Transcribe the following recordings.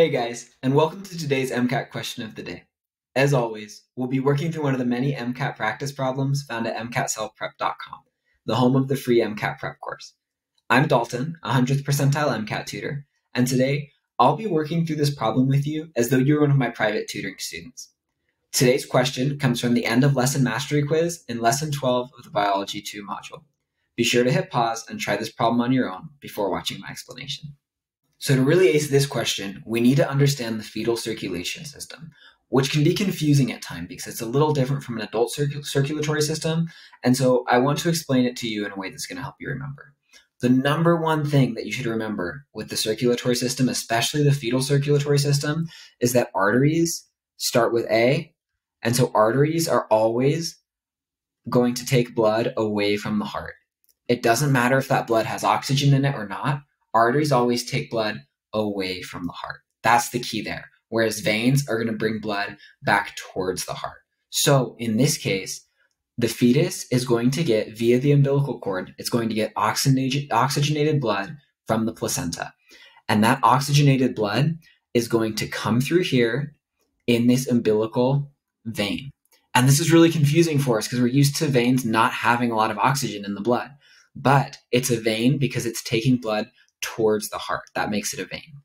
Hey guys, and welcome to today's MCAT question of the day. As always, we'll be working through one of the many MCAT practice problems found at MCATselfprep.com, the home of the free MCAT prep course. I'm Dalton, a 100th percentile MCAT tutor, and today I'll be working through this problem with you as though you were one of my private tutoring students. Today's question comes from the end of lesson mastery quiz in lesson 12 of the Biology 2 module. Be sure to hit pause and try this problem on your own before watching my explanation. So to really ace this question, we need to understand the fetal circulation system, which can be confusing at times because it's a little different from an adult circulatory system. And so I want to explain it to you in a way that's going to help you remember. The number one thing that you should remember with the circulatory system, especially the fetal circulatory system, is that arteries start with A. And so arteries are always going to take blood away from the heart. It doesn't matter if that blood has oxygen in it or not arteries always take blood away from the heart. That's the key there. Whereas veins are going to bring blood back towards the heart. So in this case, the fetus is going to get via the umbilical cord, it's going to get oxygenated, oxygenated blood from the placenta. And that oxygenated blood is going to come through here in this umbilical vein. And this is really confusing for us because we're used to veins not having a lot of oxygen in the blood. But it's a vein because it's taking blood towards the heart. That makes it a vein.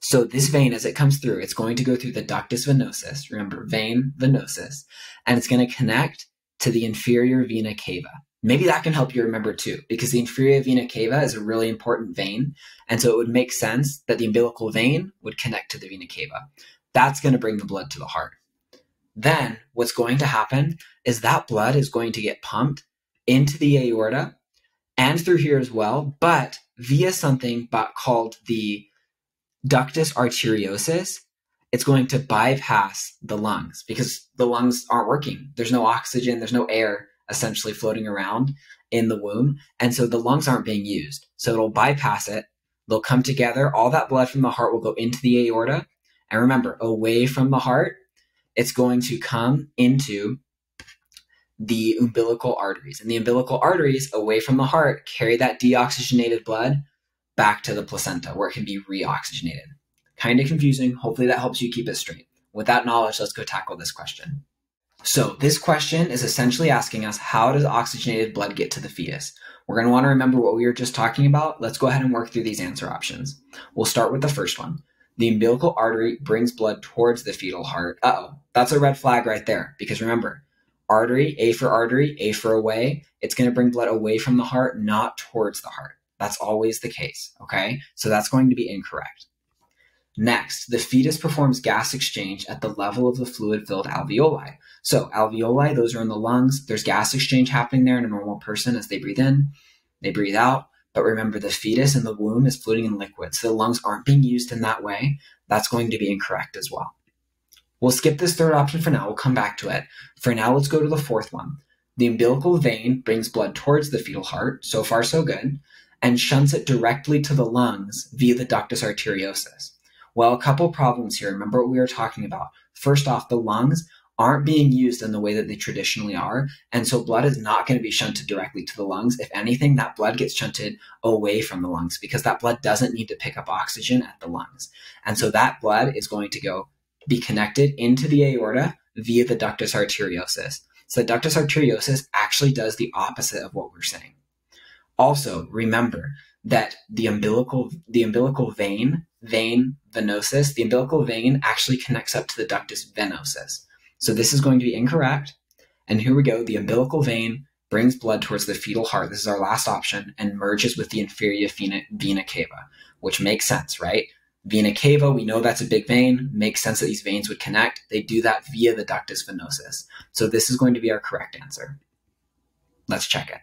So this vein, as it comes through, it's going to go through the ductus venosus. Remember, vein venosus, and it's going to connect to the inferior vena cava. Maybe that can help you remember too, because the inferior vena cava is a really important vein, and so it would make sense that the umbilical vein would connect to the vena cava. That's going to bring the blood to the heart. Then what's going to happen is that blood is going to get pumped into the aorta and through here as well, but via something called the ductus arteriosus, it's going to bypass the lungs because the lungs aren't working. There's no oxygen, there's no air essentially floating around in the womb. And so the lungs aren't being used. So it'll bypass it. They'll come together. All that blood from the heart will go into the aorta. And remember, away from the heart, it's going to come into the umbilical arteries. And the umbilical arteries, away from the heart, carry that deoxygenated blood back to the placenta where it can be reoxygenated. Kind of confusing. Hopefully that helps you keep it straight. With that knowledge, let's go tackle this question. So, this question is essentially asking us how does oxygenated blood get to the fetus? We're going to want to remember what we were just talking about. Let's go ahead and work through these answer options. We'll start with the first one. The umbilical artery brings blood towards the fetal heart. Uh oh, that's a red flag right there because remember, artery, A for artery, A for away, it's going to bring blood away from the heart, not towards the heart. That's always the case. Okay. So that's going to be incorrect. Next, the fetus performs gas exchange at the level of the fluid filled alveoli. So, alveoli, those are in the lungs. There's gas exchange happening there in a normal person as they breathe in, they breathe out. But remember, the fetus in the womb is floating in liquid. So, the lungs aren't being used in that way. That's going to be incorrect as well. We'll skip this third option for now. We'll come back to it. For now, let's go to the fourth one. The umbilical vein brings blood towards the fetal heart, so far so good, and shunts it directly to the lungs via the ductus arteriosus. Well, a couple problems here. Remember what we were talking about. First off, the lungs aren't being used in the way that they traditionally are. And so blood is not going to be shunted directly to the lungs. If anything, that blood gets shunted away from the lungs because that blood doesn't need to pick up oxygen at the lungs. And so that blood is going to go be connected into the aorta via the ductus arteriosus. So the ductus arteriosus actually does the opposite of what we're saying. Also, remember that the umbilical the umbilical vein, vein venosus, the umbilical vein actually connects up to the ductus venosus. So this is going to be incorrect. And here we go. The umbilical vein brings blood towards the fetal heart. This is our last option and merges with the inferior vena, vena cava, which makes sense, right? Vena cava, we know that's a big vein. Makes sense that these veins would connect. They do that via the ductus venosus. So this is going to be our correct answer. Let's check it.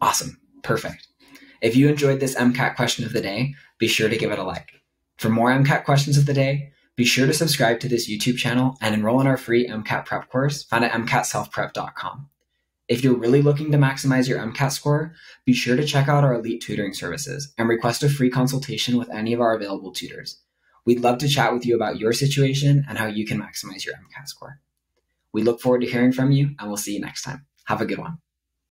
Awesome. Perfect. If you enjoyed this MCAT question of the day, be sure to give it a like. For more MCAT questions of the day, be sure to subscribe to this YouTube channel and enroll in our free MCAT prep course found at MCATselfprep.com. If you're really looking to maximize your MCAT score, be sure to check out our elite tutoring services and request a free consultation with any of our available tutors. We'd love to chat with you about your situation and how you can maximize your MCAT score. We look forward to hearing from you, and we'll see you next time. Have a good one.